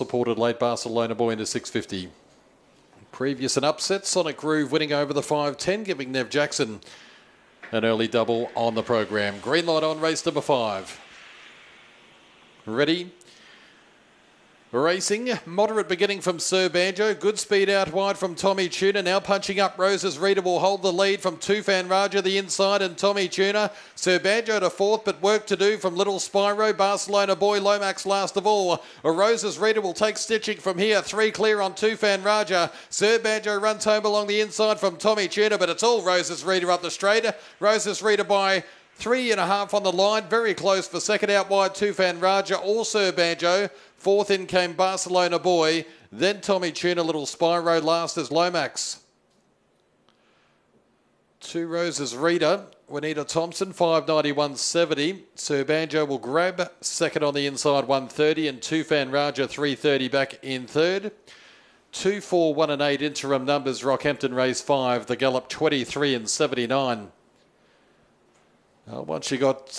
supported late Barcelona boy into 650. Previous and upset, Sonic Groove winning over the 510, giving Nev Jackson an early double on the program. Green light on race number five. Ready? Racing, moderate beginning from Sir Banjo. Good speed out wide from Tommy Tuna. Now punching up. Roses Reader will hold the lead from Tufan Raja the inside and Tommy Tuna. Sir Banjo to fourth, but work to do from Little Spyro. Barcelona Boy Lomax last of all. Roses Reader will take stitching from here. Three clear on Tufan Raja. Sir Banjo runs home along the inside from Tommy Tuna, but it's all Roses Reader up the straight. Roses Reader by Three and a half on the line, very close for second out wide, Tufan Raja, also Banjo. Fourth in came Barcelona Boy, then Tommy Tuna, Little Spyro, last is Lomax. Two Roses Reader, Juanita Thompson, 591.70. Sir Banjo will grab second on the inside, 130, and Tufan Raja, 330 back in third. Two, four, one, and eight interim numbers. Rockhampton race five. The gallop 23 and 79. Uh, once you got